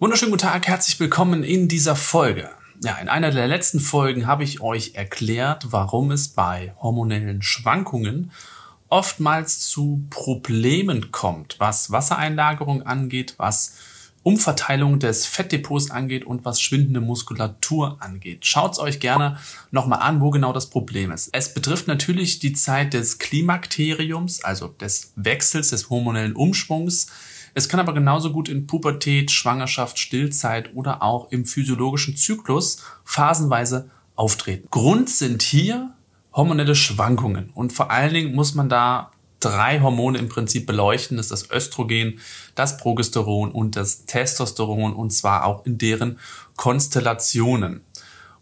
Wunderschönen guten Tag, herzlich willkommen in dieser Folge. Ja, in einer der letzten Folgen habe ich euch erklärt, warum es bei hormonellen Schwankungen oftmals zu Problemen kommt, was Wassereinlagerung angeht, was Umverteilung des Fettdepots angeht und was schwindende Muskulatur angeht. Schaut's euch gerne nochmal an, wo genau das Problem ist. Es betrifft natürlich die Zeit des Klimakteriums, also des Wechsels, des hormonellen Umschwungs, es kann aber genauso gut in Pubertät, Schwangerschaft, Stillzeit oder auch im physiologischen Zyklus phasenweise auftreten. Grund sind hier hormonelle Schwankungen und vor allen Dingen muss man da drei Hormone im Prinzip beleuchten. Das ist das Östrogen, das Progesteron und das Testosteron und zwar auch in deren Konstellationen.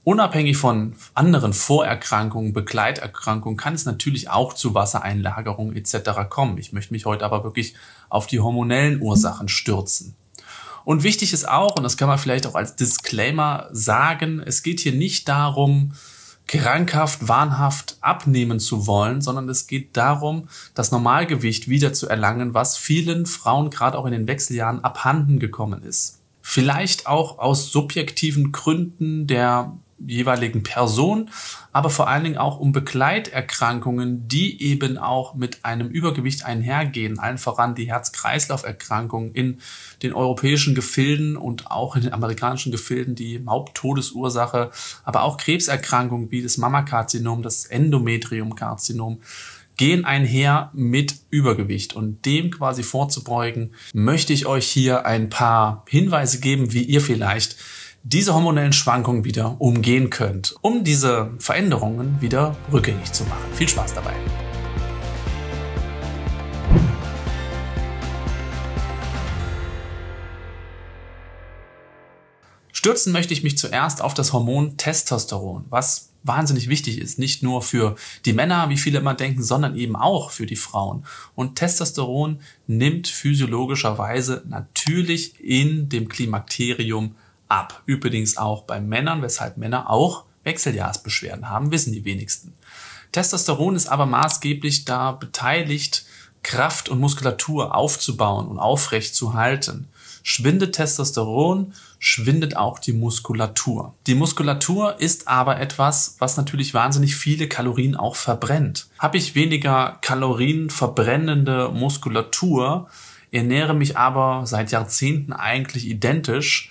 Unabhängig von anderen Vorerkrankungen, Begleiterkrankungen kann es natürlich auch zu Wassereinlagerungen etc. kommen. Ich möchte mich heute aber wirklich auf die hormonellen Ursachen stürzen. Und wichtig ist auch, und das kann man vielleicht auch als Disclaimer sagen, es geht hier nicht darum, krankhaft, wahnhaft abnehmen zu wollen, sondern es geht darum, das Normalgewicht wieder zu erlangen, was vielen Frauen gerade auch in den Wechseljahren abhanden gekommen ist. Vielleicht auch aus subjektiven Gründen der jeweiligen Person, aber vor allen Dingen auch um Begleiterkrankungen, die eben auch mit einem Übergewicht einhergehen, allen voran die Herz-Kreislauf-Erkrankungen in den europäischen Gefilden und auch in den amerikanischen Gefilden die Haupttodesursache, aber auch Krebserkrankungen wie das Mammakarzinom, das Endometriumkarzinom gehen einher mit Übergewicht. Und dem quasi vorzubeugen, möchte ich euch hier ein paar Hinweise geben, wie ihr vielleicht diese hormonellen Schwankungen wieder umgehen könnt, um diese Veränderungen wieder rückgängig zu machen. Viel Spaß dabei! Stürzen möchte ich mich zuerst auf das Hormon Testosteron, was wahnsinnig wichtig ist, nicht nur für die Männer, wie viele immer denken, sondern eben auch für die Frauen. Und Testosteron nimmt physiologischerweise natürlich in dem Klimakterium ab. Übrigens auch bei Männern, weshalb Männer auch Wechseljahrsbeschwerden haben, wissen die wenigsten. Testosteron ist aber maßgeblich da beteiligt, Kraft und Muskulatur aufzubauen und aufrecht zu halten. Schwindet Testosteron, schwindet auch die Muskulatur. Die Muskulatur ist aber etwas, was natürlich wahnsinnig viele Kalorien auch verbrennt. Habe ich weniger Kalorien verbrennende Muskulatur, ernähre mich aber seit Jahrzehnten eigentlich identisch,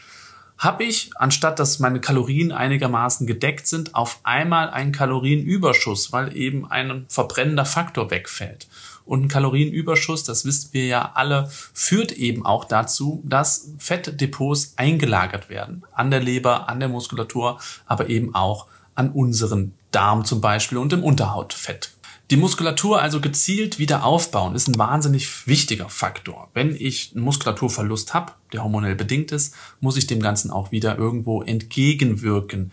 habe ich, anstatt dass meine Kalorien einigermaßen gedeckt sind, auf einmal einen Kalorienüberschuss, weil eben ein verbrennender Faktor wegfällt. Und ein Kalorienüberschuss, das wissen wir ja alle, führt eben auch dazu, dass Fettdepots eingelagert werden. An der Leber, an der Muskulatur, aber eben auch an unseren Darm zum Beispiel und im Unterhautfett. Die Muskulatur also gezielt wieder aufbauen ist ein wahnsinnig wichtiger Faktor. Wenn ich einen Muskulaturverlust habe, der hormonell bedingt ist, muss ich dem Ganzen auch wieder irgendwo entgegenwirken.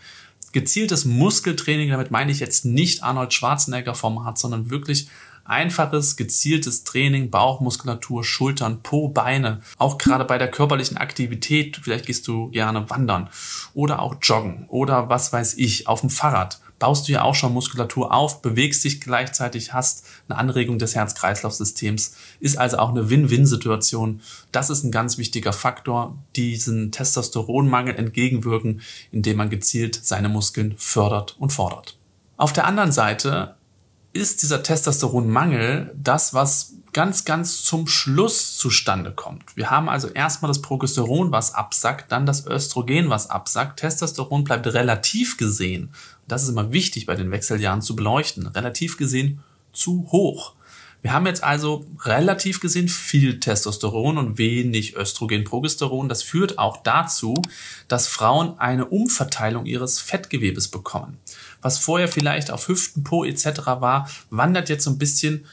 Gezieltes Muskeltraining, damit meine ich jetzt nicht Arnold Schwarzenegger Format, sondern wirklich einfaches, gezieltes Training, Bauchmuskulatur, Schultern, Po, Beine. Auch gerade bei der körperlichen Aktivität, vielleicht gehst du gerne wandern oder auch joggen oder was weiß ich, auf dem Fahrrad baust du ja auch schon Muskulatur auf, bewegst dich gleichzeitig, hast eine Anregung des Herz-Kreislauf-Systems, ist also auch eine Win-Win-Situation. Das ist ein ganz wichtiger Faktor, diesen Testosteronmangel entgegenwirken, indem man gezielt seine Muskeln fördert und fordert. Auf der anderen Seite ist dieser Testosteronmangel das, was ganz, ganz zum Schluss zustande kommt. Wir haben also erstmal das Progesteron, was absackt, dann das Östrogen, was absackt. Testosteron bleibt relativ gesehen, das ist immer wichtig bei den Wechseljahren zu beleuchten, relativ gesehen zu hoch. Wir haben jetzt also relativ gesehen viel Testosteron und wenig Östrogen, Progesteron. Das führt auch dazu, dass Frauen eine Umverteilung ihres Fettgewebes bekommen. Was vorher vielleicht auf Hüften, Po etc. war, wandert jetzt so ein bisschen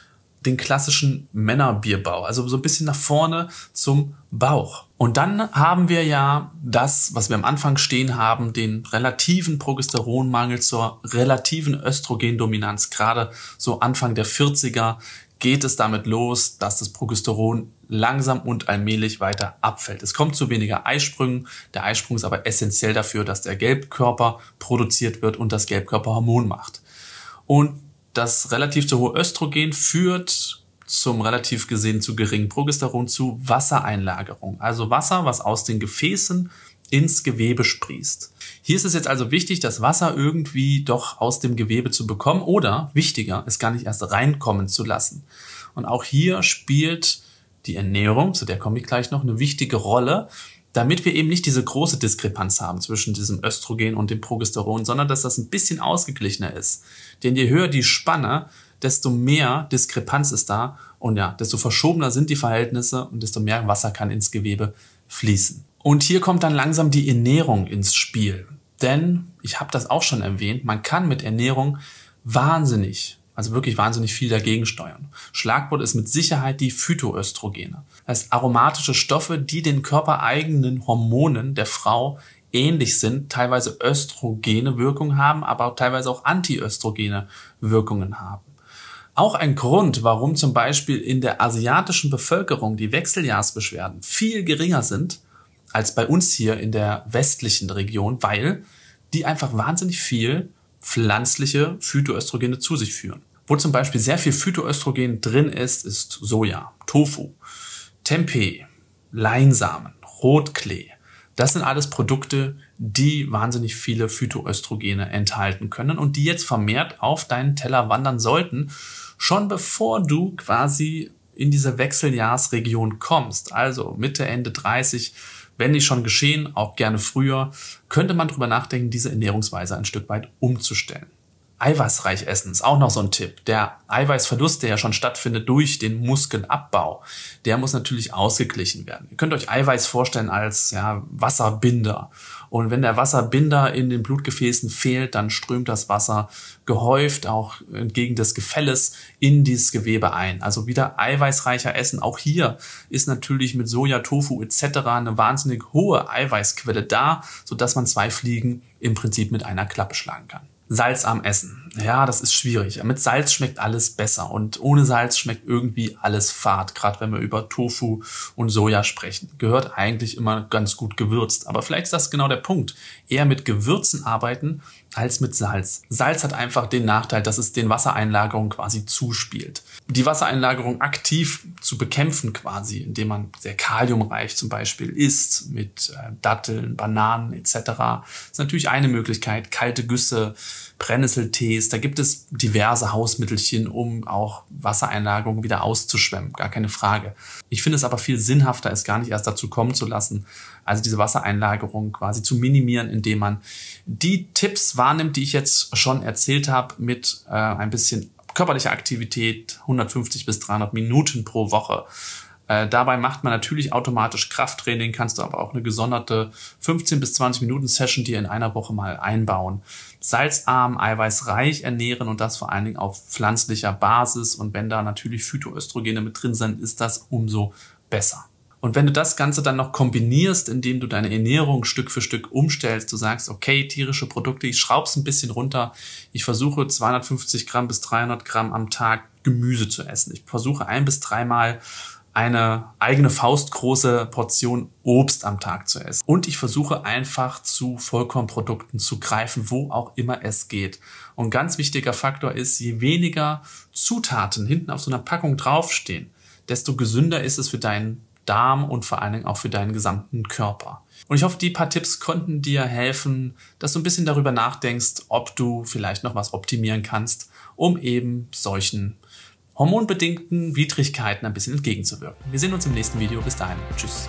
den klassischen Männerbierbau, also so ein bisschen nach vorne zum Bauch. Und dann haben wir ja das, was wir am Anfang stehen haben, den relativen Progesteronmangel zur relativen Östrogendominanz. Gerade so Anfang der 40er geht es damit los, dass das Progesteron langsam und allmählich weiter abfällt. Es kommt zu weniger Eisprüngen. Der Eisprung ist aber essentiell dafür, dass der Gelbkörper produziert wird und das Gelbkörperhormon macht. Und das relativ zu hohe Östrogen führt zum relativ gesehen zu geringen Progesteron zu Wassereinlagerung. Also Wasser, was aus den Gefäßen ins Gewebe sprießt. Hier ist es jetzt also wichtig, das Wasser irgendwie doch aus dem Gewebe zu bekommen oder, wichtiger, es gar nicht erst reinkommen zu lassen. Und auch hier spielt die Ernährung, zu der komme ich gleich noch, eine wichtige Rolle, damit wir eben nicht diese große Diskrepanz haben zwischen diesem Östrogen und dem Progesteron, sondern dass das ein bisschen ausgeglichener ist. Denn je höher die Spanne, desto mehr Diskrepanz ist da und ja, desto verschobener sind die Verhältnisse und desto mehr Wasser kann ins Gewebe fließen. Und hier kommt dann langsam die Ernährung ins Spiel. Denn, ich habe das auch schon erwähnt, man kann mit Ernährung wahnsinnig also wirklich wahnsinnig viel dagegen steuern. Schlagwort ist mit Sicherheit die Phytoöstrogene. Das heißt aromatische Stoffe, die den körpereigenen Hormonen der Frau ähnlich sind, teilweise östrogene Wirkung haben, aber teilweise auch antiöstrogene Wirkungen haben. Auch ein Grund, warum zum Beispiel in der asiatischen Bevölkerung die Wechseljahrsbeschwerden viel geringer sind als bei uns hier in der westlichen Region, weil die einfach wahnsinnig viel pflanzliche Phytoöstrogene zu sich führen. Wo zum Beispiel sehr viel Phytoöstrogen drin ist, ist Soja, Tofu, Tempeh, Leinsamen, Rotklee. Das sind alles Produkte, die wahnsinnig viele Phytoöstrogene enthalten können und die jetzt vermehrt auf deinen Teller wandern sollten, schon bevor du quasi in diese Wechseljahrsregion kommst. Also Mitte, Ende 30, wenn nicht schon geschehen, auch gerne früher, könnte man darüber nachdenken, diese Ernährungsweise ein Stück weit umzustellen eiweißreich essen ist auch noch so ein Tipp. Der Eiweißverlust, der ja schon stattfindet durch den Muskelabbau, der muss natürlich ausgeglichen werden. Ihr könnt euch Eiweiß vorstellen als ja, Wasserbinder. Und wenn der Wasserbinder in den Blutgefäßen fehlt, dann strömt das Wasser gehäuft auch entgegen des Gefälles in dieses Gewebe ein. Also wieder eiweißreicher Essen. Auch hier ist natürlich mit Soja, Tofu etc. eine wahnsinnig hohe Eiweißquelle da, sodass man zwei Fliegen im Prinzip mit einer Klappe schlagen kann. Salz am Essen. Ja, das ist schwierig. Mit Salz schmeckt alles besser und ohne Salz schmeckt irgendwie alles fad. Gerade wenn wir über Tofu und Soja sprechen. Gehört eigentlich immer ganz gut gewürzt. Aber vielleicht ist das genau der Punkt. Eher mit Gewürzen arbeiten als mit Salz. Salz hat einfach den Nachteil, dass es den Wassereinlagerungen quasi zuspielt. Die Wassereinlagerung aktiv zu bekämpfen quasi, indem man sehr kaliumreich zum Beispiel isst, mit äh, Datteln, Bananen etc., ist natürlich eine Möglichkeit. Kalte Güsse, Brennnesseltees, da gibt es diverse Hausmittelchen, um auch Wassereinlagerungen wieder auszuschwemmen, gar keine Frage. Ich finde es aber viel sinnhafter, es gar nicht erst dazu kommen zu lassen, also diese Wassereinlagerung quasi zu minimieren, indem man die Tipps wahrnimmt, die ich jetzt schon erzählt habe, mit äh, ein bisschen körperlicher Aktivität, 150 bis 300 Minuten pro Woche. Äh, dabei macht man natürlich automatisch Krafttraining, kannst du aber auch eine gesonderte 15 bis 20 Minuten Session dir in einer Woche mal einbauen. Salzarm, eiweißreich ernähren und das vor allen Dingen auf pflanzlicher Basis. Und wenn da natürlich Phytoöstrogene mit drin sind, ist das umso besser. Und wenn du das Ganze dann noch kombinierst, indem du deine Ernährung Stück für Stück umstellst, du sagst, okay, tierische Produkte, ich schraub's ein bisschen runter, ich versuche 250 Gramm bis 300 Gramm am Tag Gemüse zu essen. Ich versuche ein bis dreimal eine eigene faustgroße Portion Obst am Tag zu essen. Und ich versuche einfach zu Vollkornprodukten zu greifen, wo auch immer es geht. Und ganz wichtiger Faktor ist, je weniger Zutaten hinten auf so einer Packung draufstehen, desto gesünder ist es für deinen Darm und vor allen Dingen auch für deinen gesamten Körper. Und ich hoffe, die paar Tipps konnten dir helfen, dass du ein bisschen darüber nachdenkst, ob du vielleicht noch was optimieren kannst, um eben solchen hormonbedingten Widrigkeiten ein bisschen entgegenzuwirken. Wir sehen uns im nächsten Video. Bis dahin. Tschüss.